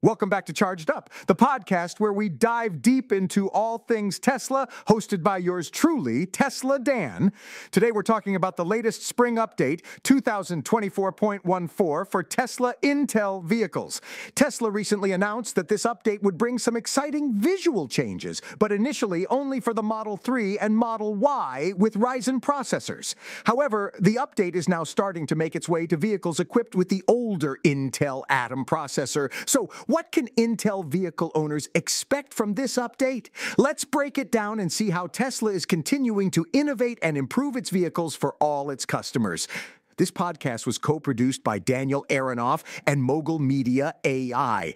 Welcome back to Charged Up, the podcast where we dive deep into all things Tesla, hosted by yours truly, Tesla Dan. Today we're talking about the latest spring update, 2024.14, for Tesla Intel vehicles. Tesla recently announced that this update would bring some exciting visual changes, but initially only for the Model 3 and Model Y with Ryzen processors. However, the update is now starting to make its way to vehicles equipped with the older Intel Atom processor. So, what can Intel vehicle owners expect from this update? Let's break it down and see how Tesla is continuing to innovate and improve its vehicles for all its customers. This podcast was co produced by Daniel Aharonoff and Mogul Media AI.